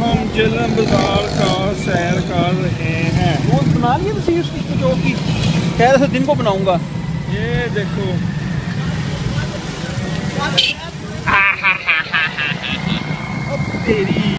हम जलम बाज़ार का सैर कर रहे हैं। वो बना लिए तो उसकी जो की कह रहे थे दिन को बनाऊँगा। ये देखो। तेरी